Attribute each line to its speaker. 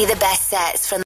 Speaker 1: see the best sets from